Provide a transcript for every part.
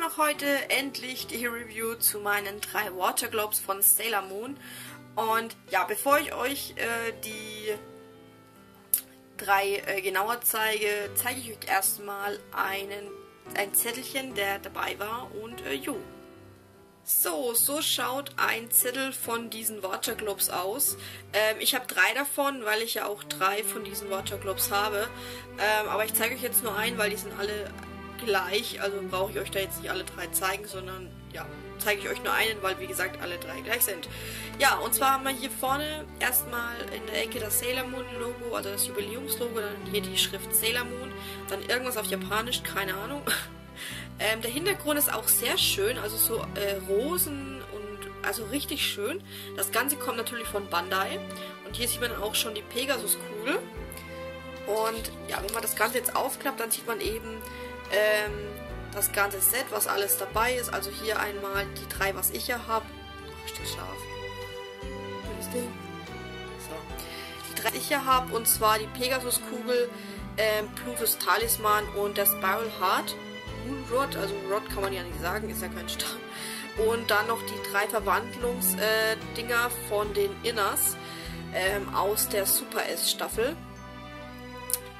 Mache heute endlich die Review zu meinen drei Water Globes von Sailor Moon. Und ja, bevor ich euch äh, die drei äh, genauer zeige, zeige ich euch erstmal einen, ein Zettelchen, der dabei war und äh, jo. So, so schaut ein Zettel von diesen Water Globes aus. Ähm, ich habe drei davon, weil ich ja auch drei von diesen Water Globes habe. Ähm, aber ich zeige euch jetzt nur einen, weil die sind alle gleich. Also brauche ich euch da jetzt nicht alle drei zeigen, sondern ja, zeige ich euch nur einen, weil wie gesagt alle drei gleich sind. Ja, und zwar haben wir hier vorne erstmal in der Ecke das Sailor Moon Logo, also das Jubiläumslogo, dann hier die Schrift Sailor Moon, dann irgendwas auf Japanisch, keine Ahnung. Ähm, der Hintergrund ist auch sehr schön, also so äh, Rosen und also richtig schön. Das Ganze kommt natürlich von Bandai und hier sieht man auch schon die Pegasus-Kugel. Und ja, wenn man das Ganze jetzt aufklappt, dann sieht man eben ähm, das ganze Set, was alles dabei ist. Also hier einmal die drei, was ich ja habe. Oh, steht scharf. Das Ding. So. Die drei, ich hier habe, und zwar die Pegasus-Kugel, ähm, Plutus Talisman und das Spiral Heart. Moonrod, also Rod kann man ja nicht sagen, ist ja kein Stab. Und dann noch die drei Verwandlungsdinger äh, von den Inners ähm, aus der Super S-Staffel.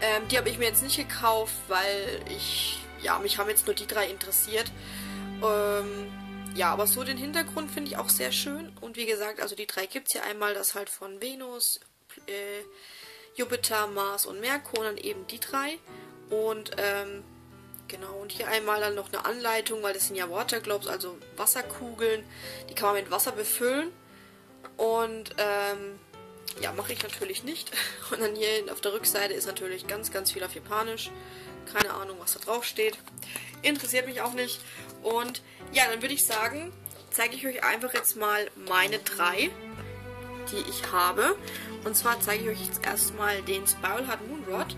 Ähm, die habe ich mir jetzt nicht gekauft, weil ich, ja, mich haben jetzt nur die drei interessiert. Ähm, ja, aber so den Hintergrund finde ich auch sehr schön. Und wie gesagt, also die drei gibt es ja einmal, das halt von Venus, äh, Jupiter, Mars und Merkur, dann eben die drei. Und ähm, Genau, und hier einmal dann noch eine Anleitung, weil das sind ja Water Globes, also Wasserkugeln. Die kann man mit Wasser befüllen. Und ähm, ja, mache ich natürlich nicht. Und dann hier auf der Rückseite ist natürlich ganz, ganz viel auf Japanisch. Keine Ahnung, was da drauf steht. Interessiert mich auch nicht. Und ja, dann würde ich sagen, zeige ich euch einfach jetzt mal meine drei, die ich habe. Und zwar zeige ich euch jetzt erstmal den Spiral Moonrod.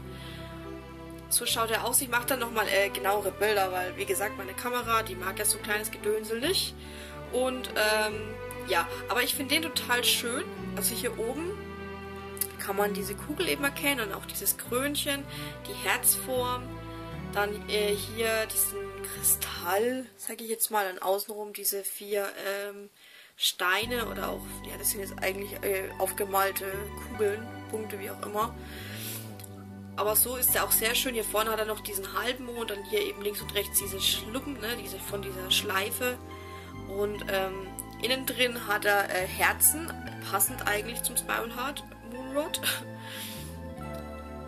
So schaut er aus. Ich mache dann nochmal äh, genauere Bilder, weil wie gesagt, meine Kamera, die mag ja so ein kleines Gedönsel nicht. Und ähm, ja, aber ich finde den total schön. Also hier oben kann man diese Kugel eben erkennen und auch dieses Krönchen, die Herzform. Dann äh, hier diesen Kristall, sage ich jetzt mal, dann außenrum diese vier ähm, Steine oder auch, ja, das sind jetzt eigentlich äh, aufgemalte Kugeln, Punkte, wie auch immer. Aber so ist er auch sehr schön. Hier vorne hat er noch diesen Halbmond und hier eben links und rechts diese Schluppen, ne, diese von dieser Schleife. Und ähm, innen drin hat er äh, Herzen, passend eigentlich zum Spiral Heart Moonrod.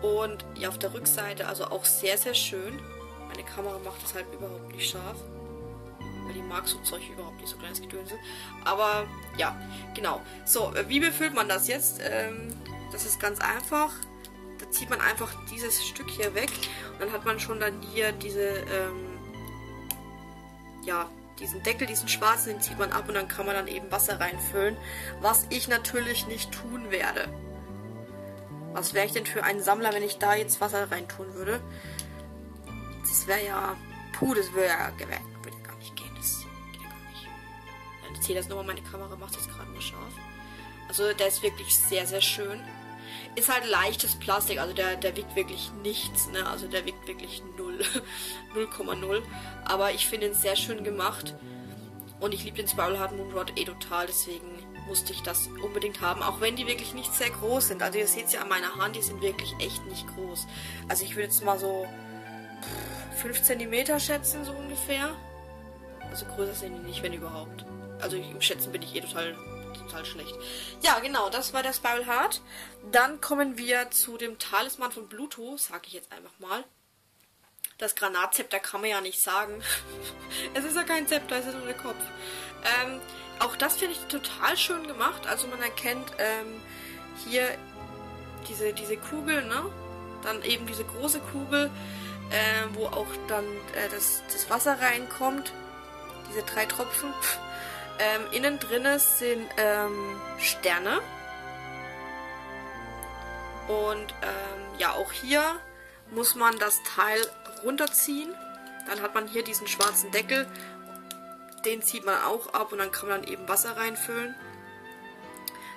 Und ja, auf der Rückseite also auch sehr, sehr schön. Meine Kamera macht das halt überhaupt nicht scharf. Weil die mag so Zeug überhaupt nicht, so kleines Gedönse. Aber ja, genau. So, äh, wie befüllt man das jetzt? Ähm, das ist ganz einfach da zieht man einfach dieses Stück hier weg und dann hat man schon dann hier diese, ähm, ja, diesen Deckel, diesen schwarzen, den zieht man ab und dann kann man dann eben Wasser reinfüllen, was ich natürlich nicht tun werde. Was wäre ich denn für ein Sammler, wenn ich da jetzt Wasser reintun würde? Das wäre ja, puh, das wäre ja, würde ja gar nicht gehen, das geht ja gar nicht. Dann erzähle das nochmal, meine Kamera macht das gerade mal scharf. Also der ist wirklich sehr, sehr schön. Ist halt leichtes Plastik, also der, der wiegt wirklich nichts, ne? Also der wiegt wirklich 0. 0,0. Aber ich finde ihn sehr schön gemacht. Und ich liebe den Spiral Hard Moonrod eh total, deswegen musste ich das unbedingt haben. Auch wenn die wirklich nicht sehr groß sind. Also ihr seht es ja an meiner Hand, die sind wirklich echt nicht groß. Also ich würde jetzt mal so 5 cm schätzen, so ungefähr. Also größer sind die nicht, wenn überhaupt. Also im Schätzen bin ich eh total total schlecht. Ja, genau, das war der Spiral Heart. Dann kommen wir zu dem Talisman von Bluto, sage ich jetzt einfach mal. Das Granatzepter kann man ja nicht sagen. es ist ja kein Zepter, es ist nur der Kopf. Ähm, auch das finde ich total schön gemacht. Also man erkennt ähm, hier diese, diese Kugel, ne? Dann eben diese große Kugel, äh, wo auch dann äh, das, das Wasser reinkommt. Diese drei Tropfen. Ähm, innen drinne sind ähm, Sterne. Und ähm, ja, auch hier muss man das Teil runterziehen. Dann hat man hier diesen schwarzen Deckel. Den zieht man auch ab und dann kann man dann eben Wasser reinfüllen.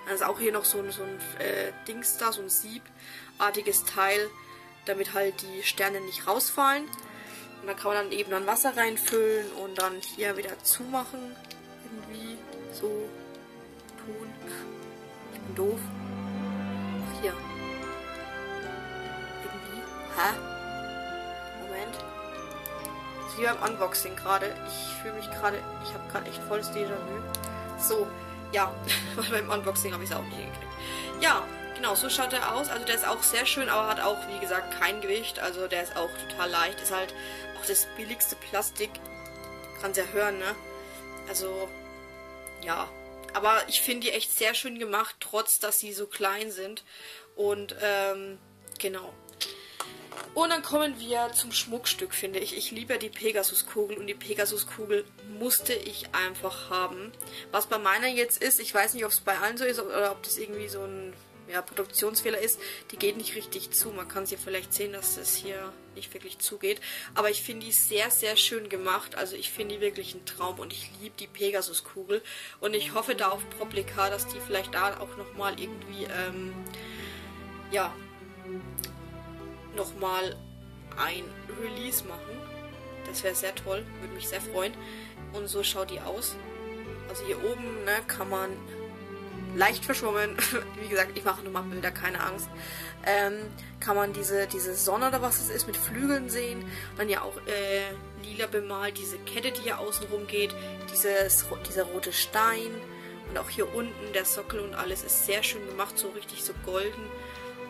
Dann ist auch hier noch so ein, so ein äh, Dings da, so ein siebartiges Teil, damit halt die Sterne nicht rausfallen. Und dann kann man dann eben dann Wasser reinfüllen und dann hier wieder zumachen. Irgendwie so tun. Ich bin doof. Ach, hier. Irgendwie. Hä? Wie beim Unboxing gerade. Ich fühle mich gerade. Ich habe gerade echt volles Déjà-vu. So, ja. Weil beim Unboxing habe ich es auch nicht hingekriegt. Ja, Genau, so schaut er aus. Also der ist auch sehr schön, aber hat auch, wie gesagt, kein Gewicht. Also der ist auch total leicht. Ist halt auch das billigste Plastik. Kannst ja hören, ne? Also, ja. Aber ich finde die echt sehr schön gemacht, trotz dass sie so klein sind. Und, ähm, genau. Und dann kommen wir zum Schmuckstück, finde ich. Ich liebe die Pegasus-Kugel und die Pegasus-Kugel musste ich einfach haben. Was bei meiner jetzt ist, ich weiß nicht, ob es bei allen so ist oder ob das irgendwie so ein ja, Produktionsfehler ist, die geht nicht richtig zu. Man kann es hier vielleicht sehen, dass es hier nicht wirklich zugeht. Aber ich finde die sehr, sehr schön gemacht. Also ich finde die wirklich ein Traum und ich liebe die Pegasus-Kugel. Und ich hoffe da auf Proplika, dass die vielleicht da auch nochmal irgendwie, ähm, ja, nochmal ein Release machen. Das wäre sehr toll, würde mich sehr freuen. Und so schaut die aus. Also hier oben ne, kann man leicht verschwommen. Wie gesagt, ich mache nur mal Bilder, keine Angst. Ähm, kann man diese, diese Sonne oder was es ist mit Flügeln sehen. Und dann ja auch äh, lila bemalt, diese Kette, die hier außen rum geht. Dieses, dieser rote Stein. Und auch hier unten der Sockel und alles ist sehr schön gemacht, so richtig so golden.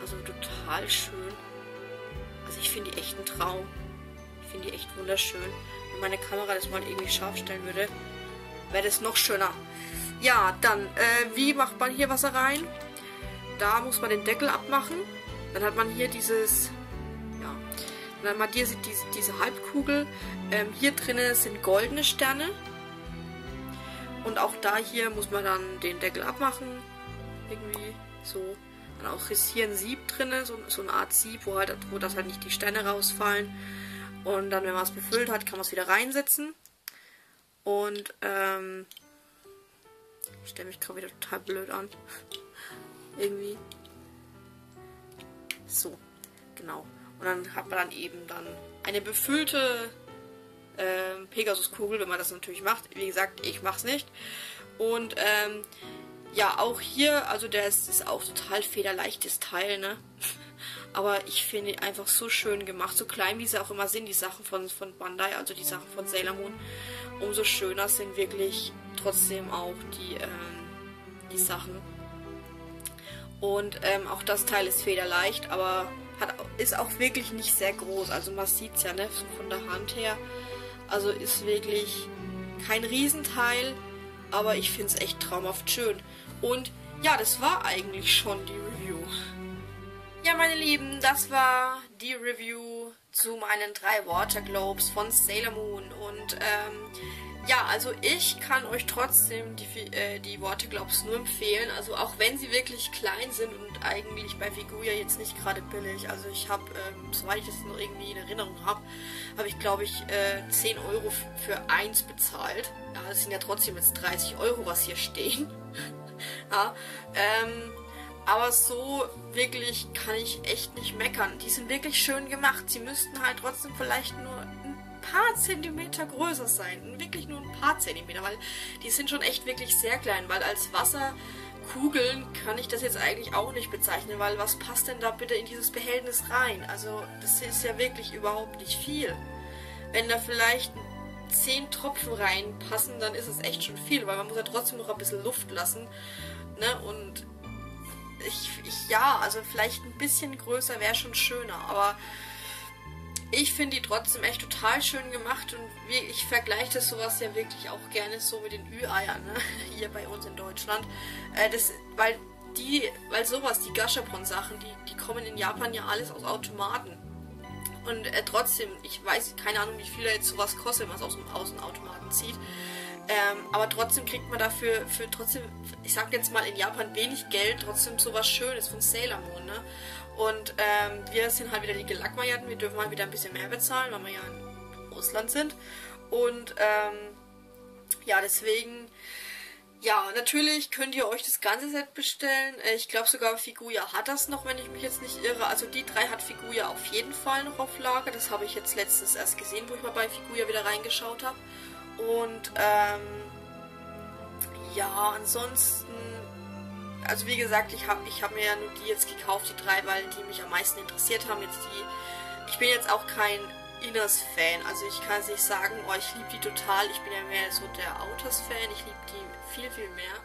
Also total schön. Also ich finde die echt ein Traum. Ich finde die echt wunderschön. Wenn meine Kamera das mal irgendwie scharf stellen würde, wäre das noch schöner. Ja, dann, äh, wie macht man hier Wasser rein? Da muss man den Deckel abmachen. Dann hat man hier dieses, ja, dann hat man hier diese, diese Halbkugel. Ähm, hier drinnen sind goldene Sterne. Und auch da hier muss man dann den Deckel abmachen. Irgendwie so. Dann auch ist hier ein Sieb drin, so, so eine Art Sieb, wo, halt, wo das halt nicht die Sterne rausfallen. Und dann, wenn man es befüllt hat, kann man es wieder reinsetzen. Und ähm, ich stelle mich gerade wieder total blöd an. Irgendwie. So, genau. Und dann hat man dann eben dann eine befüllte äh, Pegasus-Kugel, wenn man das natürlich macht. Wie gesagt, ich mache es nicht. Und ähm, ja, auch hier, also der ist, ist auch total federleichtes Teil, ne? Aber ich finde einfach so schön gemacht, so klein wie sie auch immer sind, die Sachen von, von Bandai, also die Sachen von Sailor Moon. Umso schöner sind wirklich trotzdem auch die, ähm, die Sachen. Und ähm, auch das Teil ist federleicht, aber hat, ist auch wirklich nicht sehr groß. Also man sieht es ja ne, so von der Hand her. Also ist wirklich kein Riesenteil, aber ich finde es echt traumhaft schön. Und ja, das war eigentlich schon die Review. Ja, meine Lieben, das war die Review zu meinen drei Water Globes von Sailor Moon. Und ähm, ja, also ich kann euch trotzdem die, äh, die Worte Glaubs nur empfehlen. Also auch wenn sie wirklich klein sind und eigentlich bei Figuja jetzt nicht gerade billig. Also ich habe, ähm, soweit ich das noch irgendwie in Erinnerung habe, habe ich glaube ich äh, 10 Euro für eins bezahlt. Ja, das sind ja trotzdem jetzt 30 Euro, was hier stehen. ja, ähm, aber so wirklich kann ich echt nicht meckern. Die sind wirklich schön gemacht. Sie müssten halt trotzdem vielleicht nur paar Zentimeter größer sein. Wirklich nur ein paar Zentimeter, weil die sind schon echt wirklich sehr klein, weil als Wasserkugeln kann ich das jetzt eigentlich auch nicht bezeichnen, weil was passt denn da bitte in dieses Behältnis rein? Also das ist ja wirklich überhaupt nicht viel. Wenn da vielleicht zehn Tropfen reinpassen, dann ist es echt schon viel, weil man muss ja trotzdem noch ein bisschen Luft lassen. Ne? Und ich, ich ja, also vielleicht ein bisschen größer wäre schon schöner, aber ich finde die trotzdem echt total schön gemacht und ich vergleiche das sowas ja wirklich auch gerne so mit den Ü-Eiern, ne? hier bei uns in Deutschland. Äh, das, weil die, weil sowas, die Gashapon-Sachen, die, die kommen in Japan ja alles aus Automaten. Und äh, trotzdem, ich weiß keine Ahnung, wie viel da jetzt sowas kostet, was aus dem Außenautomaten zieht. Ähm, aber trotzdem kriegt man dafür für trotzdem, ich sag jetzt mal in Japan wenig Geld, trotzdem sowas Schönes von Sailor Moon, ne? Und ähm, wir sind halt wieder die Gelackmeierten. Wir dürfen halt wieder ein bisschen mehr bezahlen, weil wir ja in Russland sind. Und ähm, ja, deswegen Ja, natürlich könnt ihr euch das ganze Set bestellen. Ich glaube sogar Figuya hat das noch, wenn ich mich jetzt nicht irre. Also die drei hat Figuya auf jeden Fall noch auf Lager. Das habe ich jetzt letztens erst gesehen, wo ich mal bei Figuya wieder reingeschaut habe. Und ähm, ja, ansonsten, also wie gesagt, ich habe ich hab mir ja nur die jetzt gekauft, die drei, weil die mich am meisten interessiert haben. Jetzt die, ich bin jetzt auch kein Inners-Fan, also ich kann es nicht sagen, oh, ich liebe die total. Ich bin ja mehr so der Outers-Fan, ich liebe die viel, viel mehr,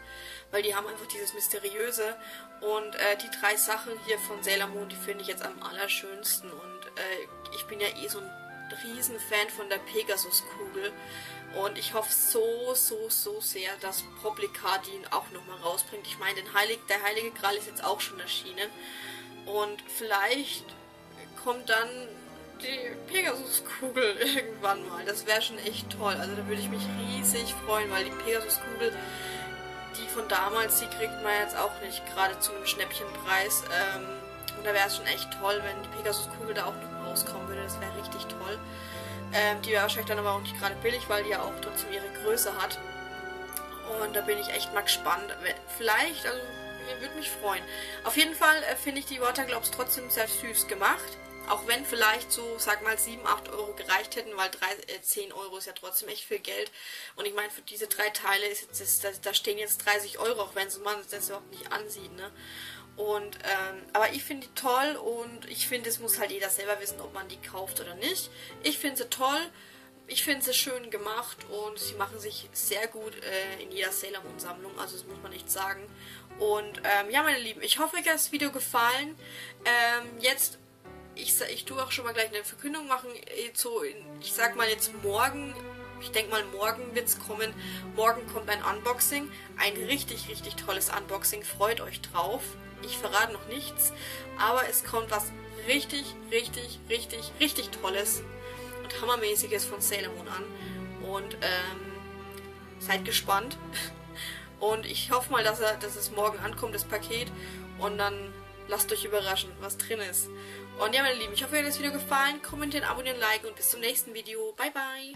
weil die haben einfach dieses Mysteriöse. Und äh, die drei Sachen hier von Sailor Moon, die finde ich jetzt am allerschönsten. Und äh, ich bin ja eh so ein Riesenfan von der Pegasus-Kugel. Und ich hoffe so, so, so sehr, dass Poplica ihn auch nochmal rausbringt. Ich meine, Heilig, der Heilige Gral ist jetzt auch schon erschienen. Und vielleicht kommt dann die Pegasus-Kugel irgendwann mal. Das wäre schon echt toll. Also da würde ich mich riesig freuen, weil die Pegasus-Kugel, die von damals, die kriegt man jetzt auch nicht gerade zu einem Schnäppchenpreis. Ähm, und da wäre es schon echt toll, wenn die Pegasus-Kugel da auch noch rauskommen würde. Das wäre richtig toll. Ähm, die wäre wahrscheinlich dann aber auch nicht gerade billig, weil die ja auch trotzdem ihre Größe hat. Und da bin ich echt mal gespannt. Vielleicht, also, würde mich freuen. Auf jeden Fall äh, finde ich die Waterglobes trotzdem sehr süß gemacht. Auch wenn vielleicht so, sag mal, 7, 8 Euro gereicht hätten, weil 3, äh, 10 Euro ist ja trotzdem echt viel Geld. Und ich meine, für diese drei Teile ist jetzt, das, da stehen jetzt 30 Euro, auch wenn man das überhaupt nicht ansieht. Ne? Und, ähm, aber ich finde die toll und ich finde, es muss halt jeder selber wissen, ob man die kauft oder nicht. Ich finde sie toll, ich finde sie schön gemacht und sie machen sich sehr gut äh, in jeder Sailor Moon Sammlung, also das muss man nicht sagen. Und ähm, ja, meine Lieben, ich hoffe, euch hat das Video gefallen. Ähm, jetzt, ich, ich tue auch schon mal gleich eine Verkündung machen. So, ich sag mal jetzt morgen ich denke mal, morgen wird es kommen. Morgen kommt ein Unboxing. Ein richtig, richtig tolles Unboxing. Freut euch drauf. Ich verrate noch nichts, aber es kommt was richtig, richtig, richtig, richtig Tolles und Hammermäßiges von Sailor Moon an. Und ähm, seid gespannt. Und ich hoffe mal, dass, er, dass es morgen ankommt, das Paket. Und dann lasst euch überraschen, was drin ist. Und ja, meine Lieben, ich hoffe, euch hat das Video gefallen. Kommentieren, abonnieren, liken und bis zum nächsten Video. Bye, bye.